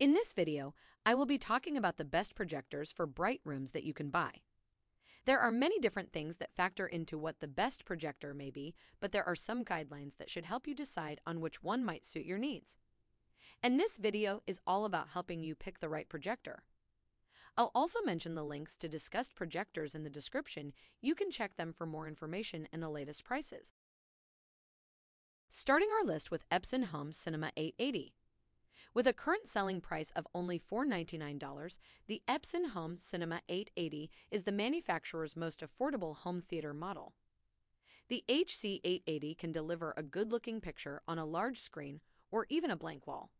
In this video, I will be talking about the best projectors for bright rooms that you can buy. There are many different things that factor into what the best projector may be, but there are some guidelines that should help you decide on which one might suit your needs. And this video is all about helping you pick the right projector. I'll also mention the links to discussed projectors in the description. You can check them for more information and the latest prices. Starting our list with Epson Home Cinema 880. With a current selling price of only 499, the Epson Home Cinema 880 is the manufacturer's most affordable home theater model. The HC880 can deliver a good-looking picture on a large screen or even a blank wall.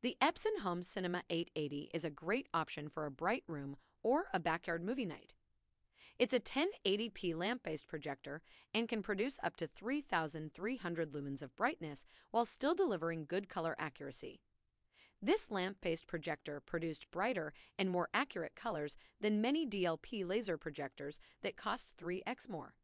The Epson Home Cinema 880 is a great option for a bright room or a backyard movie night. It's a 1080p lamp-based projector and can produce up to 3,300 lumens of brightness while still delivering good color accuracy. This lamp-based projector produced brighter and more accurate colors than many DLP laser projectors that cost 3x more.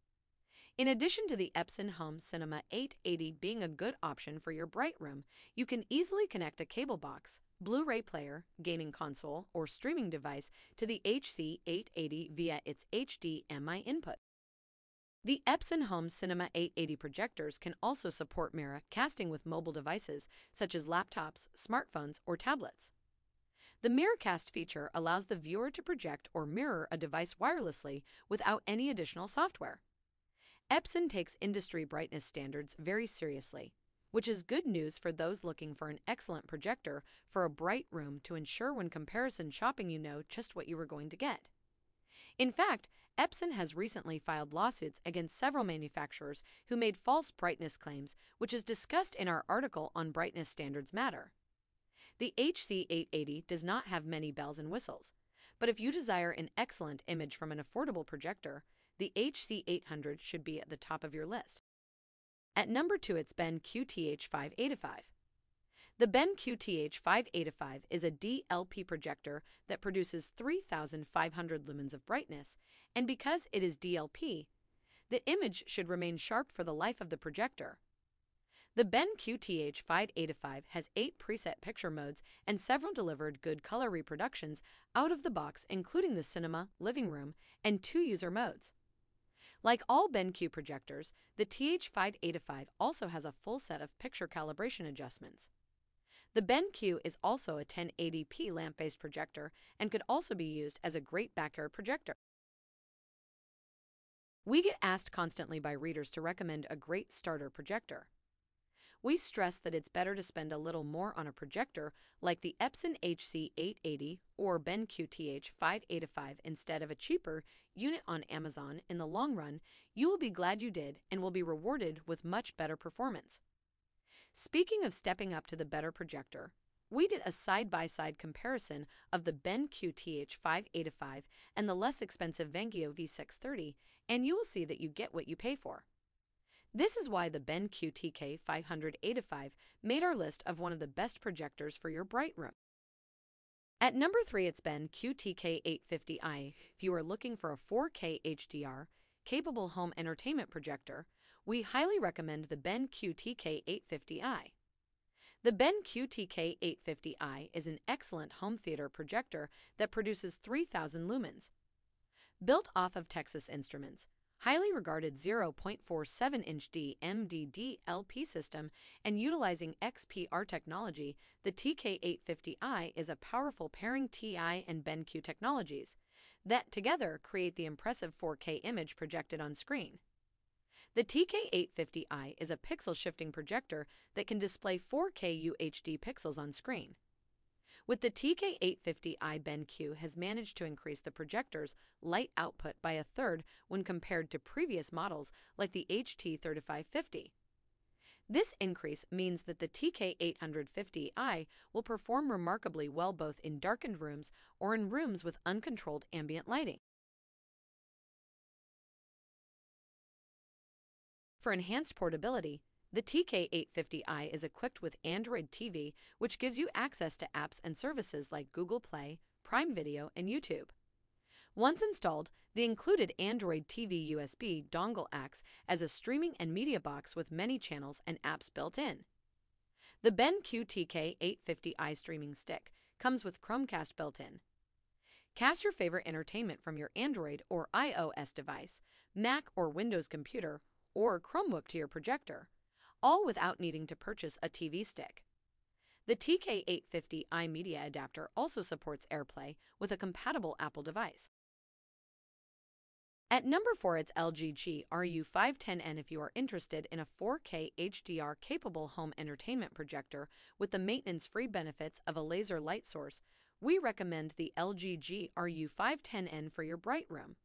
In addition to the Epson Home Cinema 880 being a good option for your bright room, you can easily connect a cable box, Blu-ray player, gaming console, or streaming device to the HC880 via its HDMI input. The Epson Home Cinema 880 projectors can also support mirror casting with mobile devices such as laptops, smartphones, or tablets. The Miracast feature allows the viewer to project or mirror a device wirelessly without any additional software. Epson takes industry brightness standards very seriously, which is good news for those looking for an excellent projector for a bright room to ensure when comparison shopping you know just what you are going to get. In fact, Epson has recently filed lawsuits against several manufacturers who made false brightness claims, which is discussed in our article on Brightness Standards Matter. The HC880 does not have many bells and whistles, but if you desire an excellent image from an affordable projector, the HC800 should be at the top of your list. At number 2 it's BenQ TH585. The BenQ TH585 is a DLP projector that produces 3,500 lumens of brightness, and because it is DLP, the image should remain sharp for the life of the projector. The BenQ TH585 has eight preset picture modes and several delivered good color reproductions out of the box, including the cinema, living room, and two user modes. Like all BenQ projectors, the TH585 also has a full set of picture calibration adjustments. The BenQ is also a 1080p lamp-based projector and could also be used as a great backyard projector. We get asked constantly by readers to recommend a great starter projector. We stress that it's better to spend a little more on a projector like the Epson HC880 or BenQ TH585 instead of a cheaper unit on Amazon. In the long run, you will be glad you did and will be rewarded with much better performance. Speaking of stepping up to the better projector, we did a side-by-side comparison of the BenQ TH585 and the less expensive Vankyo V630, and you will see that you get what you pay for. This is why the BenQ TK585 made our list of one of the best projectors for your bright room. At number 3 it's BenQ TK850i. If you are looking for a 4K HDR, capable home entertainment projector, we highly recommend the BenQ TK850i. The BenQ TK850i is an excellent home theater projector that produces 3,000 lumens. Built off of Texas Instruments, highly regarded 0.47 inch DMD DLP system, and utilizing XPR technology, the TK850i is a powerful pairing TI and BenQ technologies that together create the impressive 4K image projected on screen. The TK850i is a pixel shifting projector that can display 4K UHD pixels on screen. With the TK850i BenQ has managed to increase the projector's light output by a third when compared to previous models like the HT3550. This increase means that the TK850i will perform remarkably well both in darkened rooms or in rooms with uncontrolled ambient lighting. For enhanced portability, the TK850i is equipped with Android TV, which gives you access to apps and services like Google Play, Prime Video, and YouTube. Once installed, the included Android TV USB dongle acts as a streaming and media box with many channels and apps built in. The BenQ TK850i streaming stick comes with Chromecast built in. Cast your favorite entertainment from your Android or iOS device, Mac or Windows computer, or Chromebook to your projector, all without needing to purchase a TV stick. The TK850i media adapter also supports AirPlay with a compatible Apple device. At number 4, it's LG GRU510N if you are interested in a 4K HDR capable home entertainment projector with the maintenance free benefits of a laser light source. We recommend the LG GRU510N for your bright room.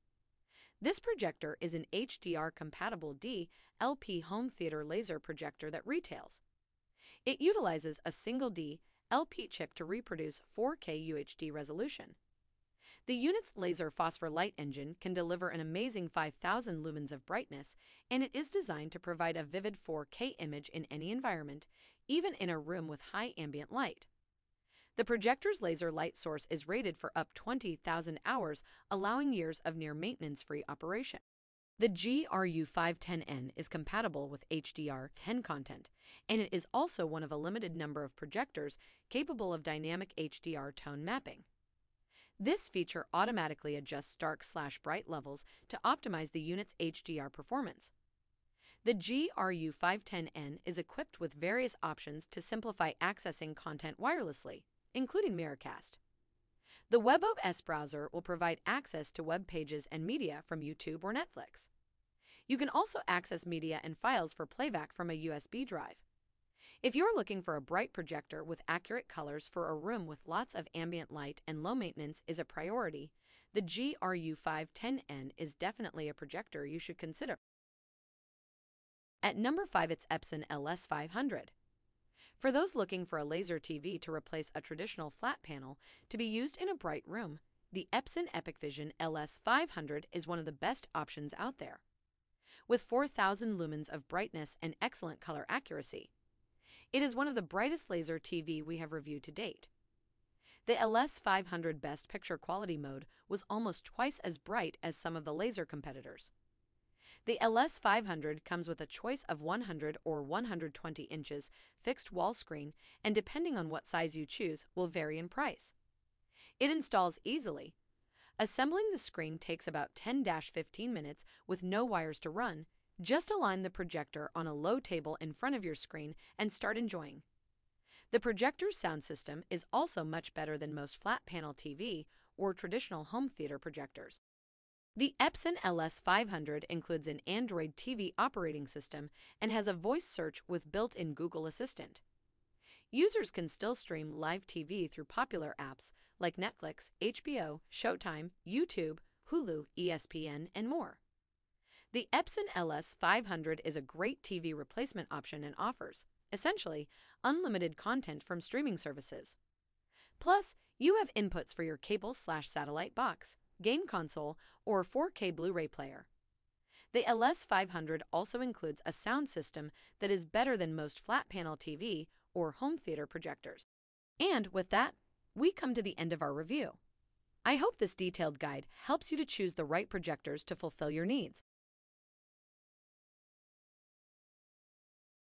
This projector is an HDR compatible DLP home theater laser projector that retails. It utilizes a single D LP chip to reproduce 4K UHD resolution. The unit's laser phosphor light engine can deliver an amazing 5000 lumens of brightness, and it is designed to provide a vivid 4K image in any environment, even in a room with high ambient light. The projector's laser light source is rated for up 20,000 hours, allowing years of near maintenance free operation. The GRU510N is compatible with HDR10 content, and it is also one of a limited number of projectors capable of dynamic HDR tone mapping. This feature automatically adjusts dark slash bright levels to optimize the unit's HDR performance. The GRU510N is equipped with various options to simplify accessing content wirelessly, including Miracast. The WebOS browser will provide access to web pages and media from YouTube or Netflix. You can also access media and files for playback from a USB drive. If you're looking for a bright projector with accurate colors for a room with lots of ambient light and low maintenance is a priority, the GRU510N is definitely a projector you should consider. At number 5, it's Epson LS500. For those looking for a laser TV to replace a traditional flat panel to be used in a bright room, the Epson EpiqVision LS500 is one of the best options out there. With 4,000 lumens of brightness and excellent color accuracy, it is one of the brightest laser TV we have reviewed to date. The LS500 Best Picture Quality mode was almost twice as bright as some of the laser competitors. The LS500 comes with a choice of 100 or 120 inches fixed wall screen and depending on what size you choose will vary in price. It installs easily. Assembling the screen takes about 10-15 minutes with no wires to run just align the projector on a low table in front of your screen and start enjoying. The projector's sound system is also much better than most flat panel TV or traditional home theater projectors. The Epson LS500 includes an Android TV operating system and has a voice search with built in Google Assistant. Users can still stream live TV through popular apps like Netflix, HBO, Showtime, YouTube, Hulu, ESPN, and more. The Epson LS500 is a great TV replacement option and offers, essentially, unlimited content from streaming services. Plus, you have inputs for your cable slash satellite box, game console, or 4K Blu ray player. The LS500 also includes a sound system that is better than most flat panel TV or home theater projectors. And with that, we come to the end of our review. I hope this detailed guide helps you to choose the right projectors to fulfill your needs.